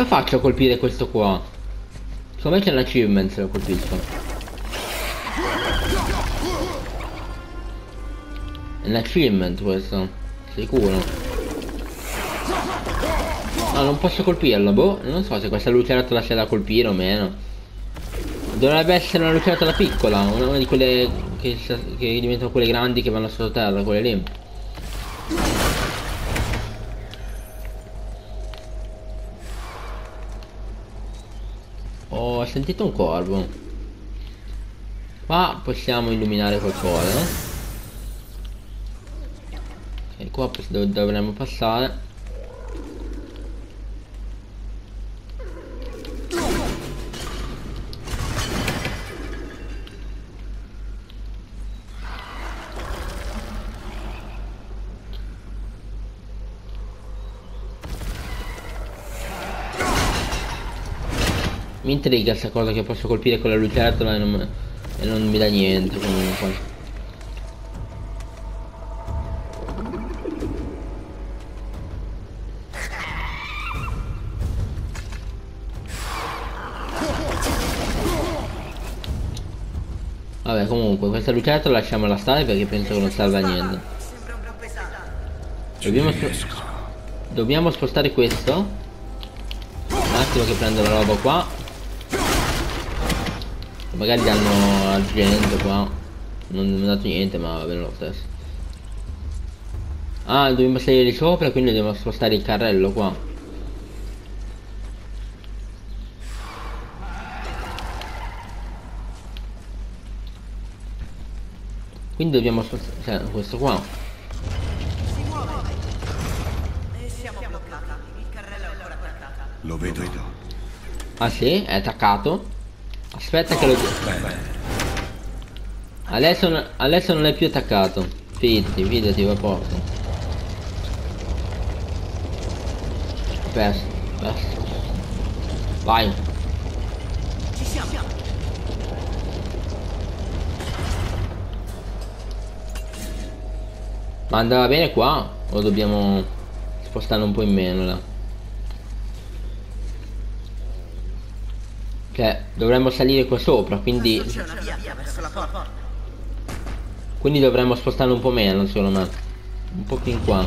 Come faccio a colpire questo qua? Secondo me c'è un achievement se lo colpisco. È un achievement questo. Sicuro. No, non posso colpirlo, boh. Non so se questa lucertola sia da colpire o meno. Dovrebbe essere una lucertola piccola, una di quelle che, che diventano quelle grandi che vanno sottoterra, quelle lì. Sentito un corvo. Qua possiamo illuminare qualcosa. E qua dovremmo passare. Mi intriga questa cosa che posso colpire con la lucertola e non, e non mi dà niente comunque. Vabbè comunque questa lucertola lasciamola stare perché penso che non serve a niente. Dobbiamo, dobbiamo spostare questo. Un attimo che prendo la roba qua Magari danno argento qua. Non mi ha dato niente, ma va bene lo stesso. Ah, dobbiamo salire di sopra, quindi dobbiamo spostare il carrello qua. Quindi dobbiamo spostare cioè, questo qua. Lo vedo. Ah sì? È attaccato? Aspetta che lo... Adesso, adesso non è più attaccato. Fidati, fidati, va posto. Perso, perso. Vai. Ci siamo. Ma andava bene qua? O dobbiamo spostare un po' in meno là? Cioè, dovremmo salire qua sopra, quindi... Quindi dovremmo spostare un po' meno, secondo me. Un po' più in qua.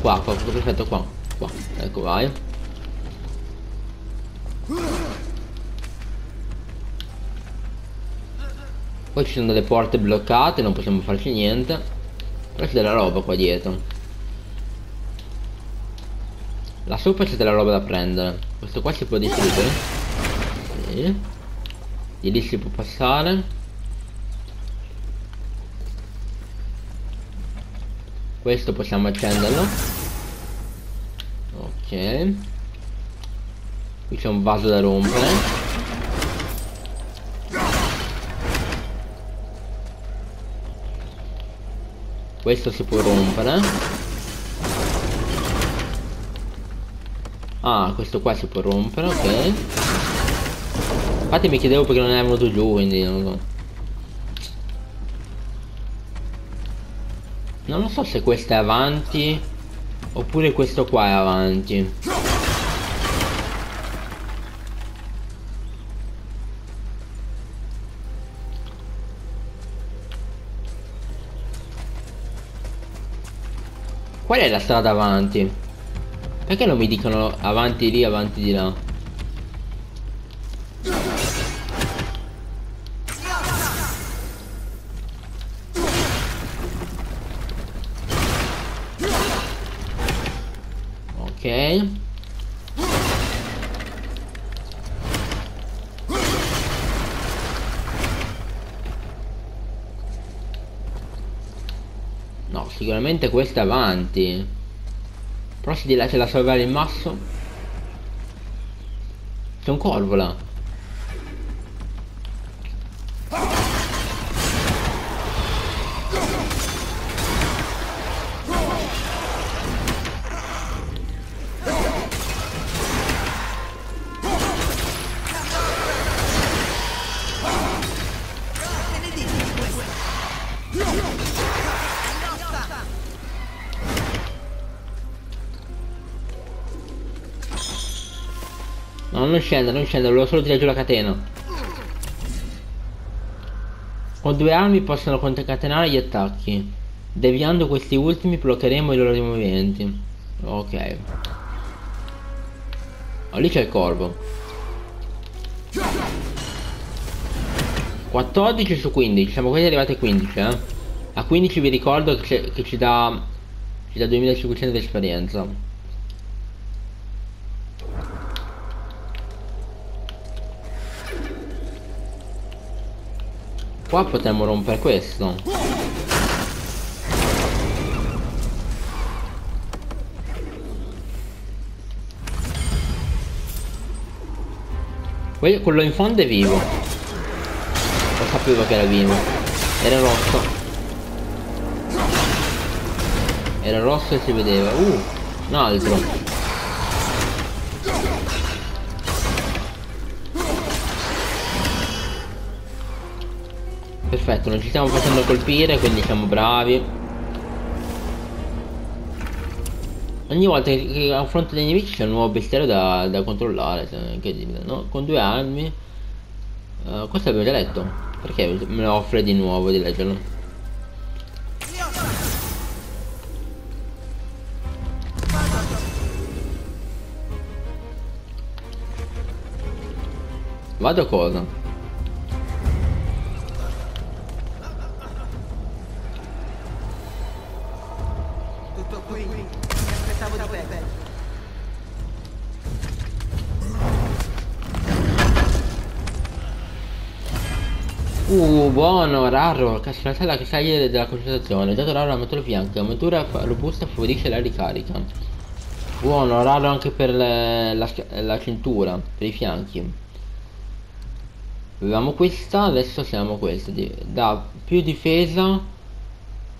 Qua, qua, perfetto, qua. Qua, ecco, vai. Poi ci sono delle porte bloccate, non possiamo farci niente. Però c'è della roba qua dietro. Là sopra c'è della roba da prendere. Questo qua si può distruggere. Sì. Di lì si può passare. Questo possiamo accenderlo. Ok. Qui c'è un vaso da rompere. Questo si può rompere. Ah, questo qua si può rompere, ok. Infatti mi chiedevo perché non è venuto giù, quindi non lo so. Non lo so se questo è avanti oppure questo qua è avanti. Qual è la strada avanti? Perché non mi dicono avanti lì, avanti di là? Ok. No, sicuramente questo è avanti. Però se di là c'è da salvare il masso C'è un corvo là non scendere, non scendere, volevo solo tirare giù la catena. Con due armi possono concatenare gli attacchi. Deviando questi ultimi bloccheremo i loro movimenti. Ok. Oh, lì c'è il corvo. 14 su 15, siamo quasi arrivati a 15, eh. A 15 vi ricordo che, che ci dà ci dà 2500 di esperienza. Qua potremmo rompere questo. Quello in fondo è vivo. Lo sapevo che era vivo. Era rosso. Era rosso e si vedeva. Uh, un altro. Perfetto, non ci stiamo facendo colpire, quindi siamo bravi. Ogni volta che affronto dei nemici c'è un nuovo bestiario da, da controllare, incredibile, no? Con due armi. Uh, questo l'avevo già letto. Perché me lo offre di nuovo di leggerlo? Vado cosa? Uh, buono, raro, cascatella che scaglie della concentrazione, dato raro armatura fianca, armatura robusta favorisce la ricarica. Buono, raro anche per le, la, la, cintura, per i fianchi. Avevamo questa, adesso siamo questa, da più difesa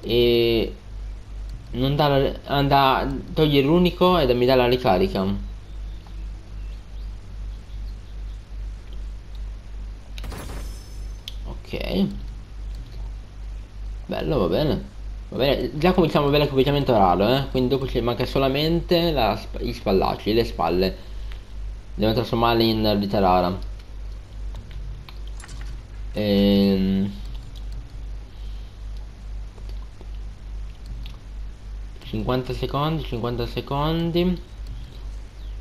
e non dà, da, toglie l'unico e mi dà la ricarica. Ok. Bello, va bene. Va bene. Già cominciamo a avere l'equipaggiamento raro, eh. Quindi dopo ci manca solamente la, gli spallacci, le spalle. Devo trasformarli in vita rara. Ehm... 50 secondi, 50 secondi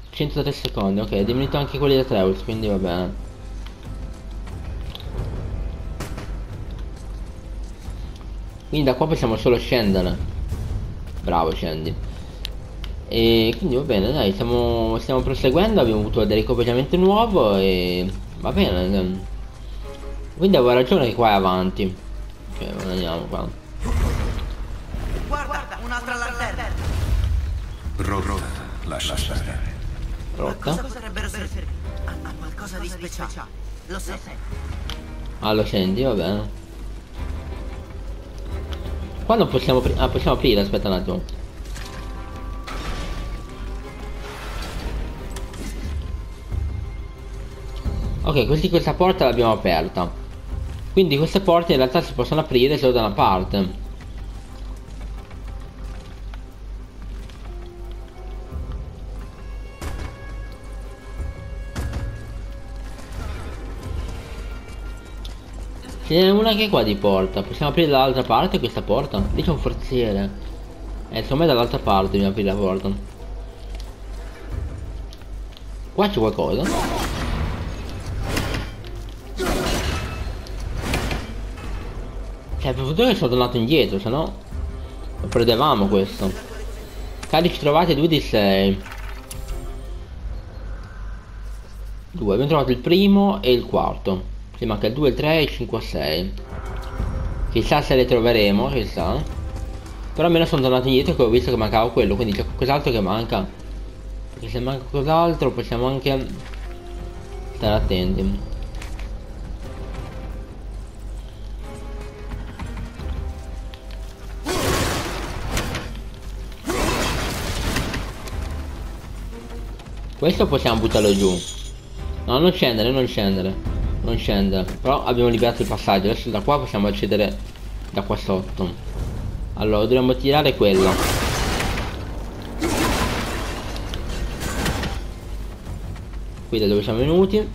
103 secondi, ok, è diminuito anche quelli da Treus, quindi va bene Quindi da qua possiamo solo scendere. Bravo, scendi. E quindi va bene, dai, stiamo, stiamo proseguendo, abbiamo avuto del ricoppiamento nuovo e va bene. Quindi avevo ragione che qua è avanti. Ok, andiamo qua. Guarda, un'altra lanterna. Rotta, lascia stare. Rotta? Cosa potrebbero servire? Ha, ha qualcosa di speciale. Lo senti? Ah, lo senti, va bene. Qua non possiamo. Ah, possiamo aprire, aspetta un attimo. Ok, così questa porta l'abbiamo aperta. Quindi queste porte in realtà si possono aprire solo da una parte. Ce n'è una che è qua di porta. Possiamo aprire dall'altra parte questa porta? Lì c'è un forziere. Eh, secondo me dall'altra parte dobbiamo aprire la porta. Qua c'è qualcosa. Cioè, per fortuna che sono tornato indietro, se no... Lo perdevamo questo. Carici trovati 2 di 6. 2, abbiamo trovato il primo e il quarto. Ci manca il 2, il 3 e il 5 6. Chissà se le troveremo, chissà. Però almeno sono tornato indietro che ho visto che mancava quello, quindi c'è qualcos'altro che manca. Perché se manca qualcos'altro possiamo anche stare attenti. Questo possiamo buttarlo giù. No, non scendere, non scendere non scende. Però abbiamo liberato il passaggio adesso da qua possiamo accedere da qua sotto. Allora dobbiamo tirare quello qui da dove siamo venuti